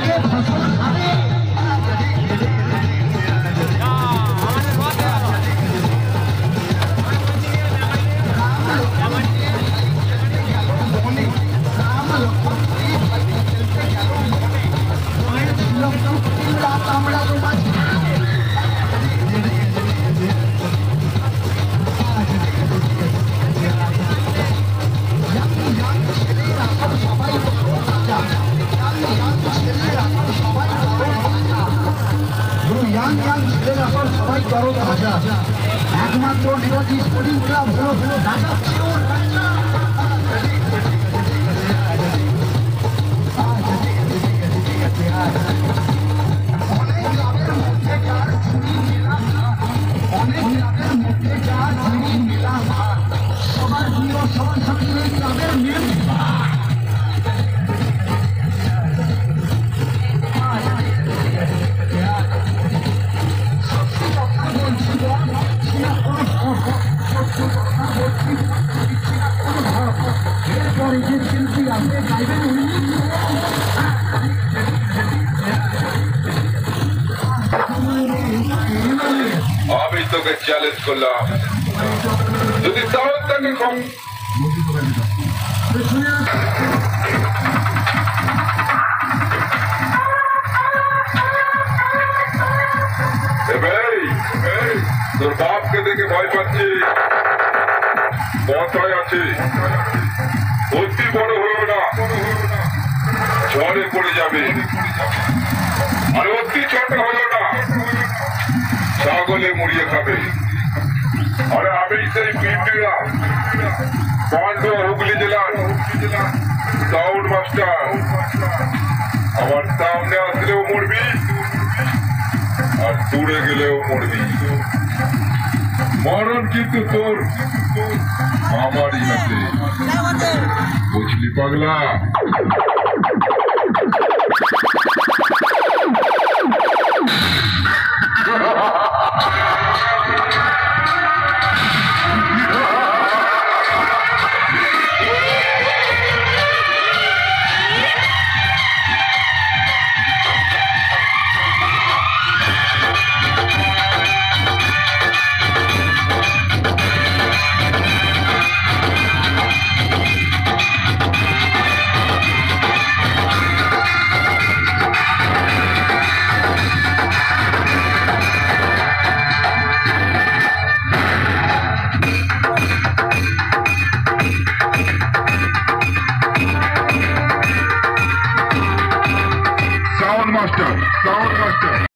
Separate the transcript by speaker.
Speaker 1: げ এখন সবাই রাজা একমাত্র নেতাজি স্পোর্টিং ক্লাব হলো হলো এরপরে যে শিল্পী আছে গাইবেন উনি
Speaker 2: আমি তোকে চ্যালেঞ্জ করলাম যদি তাও তাকে কম এই, এই, তোর বাপকে দেখে ভয় পাচ্ছি পথয় আছে অতি বড় হলো না। ঝড়ে পড়ে যাবে। আর অতি ছোট হলো না। ছাগলে মুড়িয়ে খাবে। আরে আমি সেই পিন্ডিরা পান্ডু হুগলি জেলার সাউন্ড মাস্টার আমার সামনে আসলেও মরবি, আর দূরে গেলেও মরবি। মরণ কিন্তু তোর আমারই হাতে। বুঝলি পাগলা? Don't look at